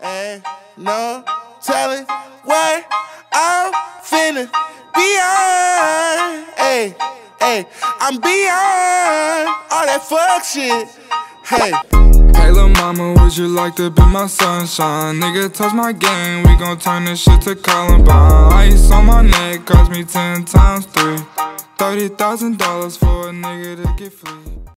Ain't no telling what I'm finna be on. Hey, hey, I'm beyond all that fuck shit. Hey. Hey lil' mama, would you like to be my sunshine? Nigga, touch my game, we gon' turn this shit to Columbine Ice on my neck, cost me ten times three $30,000 for a nigga to get free